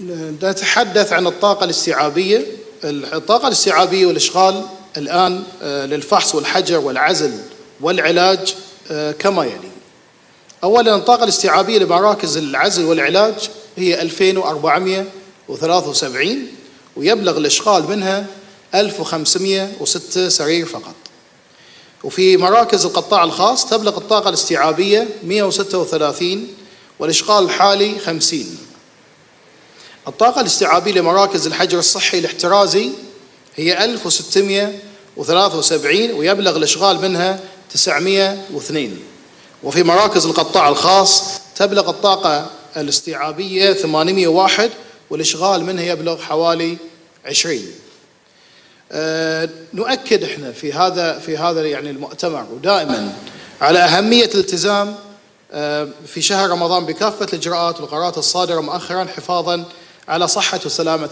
نتحدث عن الطاقة الاستيعابية. الطاقة الاستيعابية والإشغال الآن آه، للفحص والحجر والعزل والعلاج آه، كما يلي. أولا الطاقة الاستيعابية لمراكز العزل والعلاج هي 2473 ويبلغ الإشغال منها 1506 سرير فقط. وفي مراكز القطاع الخاص تبلغ الطاقة الاستيعابية 136 والإشغال الحالي 50 الطاقة الاستيعابية لمراكز الحجر الصحي الاحترازي هي 1673 ويبلغ الإشغال منها 902 وفي مراكز القطاع الخاص تبلغ الطاقة الاستيعابية 801 والإشغال منها يبلغ حوالي 20 أه نؤكد إحنا في هذا في هذا يعني المؤتمر ودائما على أهمية الالتزام أه في شهر رمضان بكافة الإجراءات والقرارات الصادرة مؤخرا حفاظا على صحة وسلامة